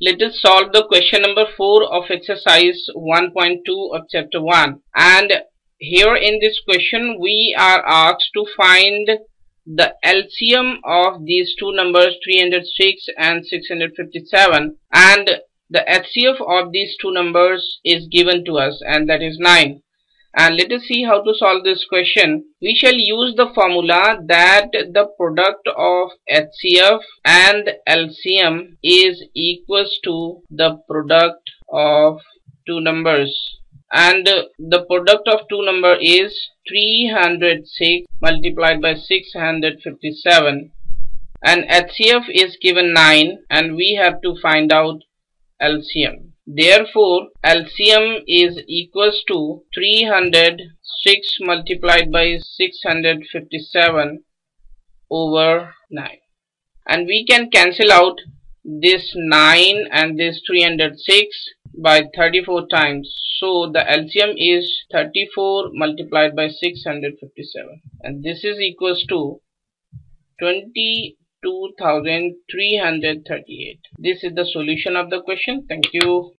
Let us solve the question number 4 of exercise 1.2 of chapter 1 and here in this question we are asked to find the LCM of these two numbers 306 and 657 and the HCF of these two numbers is given to us and that is 9 and let us see how to solve this question. We shall use the formula that the product of HCF and LCM is equals to the product of two numbers and the product of two number is 306 multiplied by 657 and HCF is given 9 and we have to find out LCM. Therefore, LCM is equals to 306 multiplied by 657 over 9. And we can cancel out this 9 and this 306 by 34 times. So the LCM is 34 multiplied by 657 and this is equals to 20 2338 this is the solution of the question. Thank you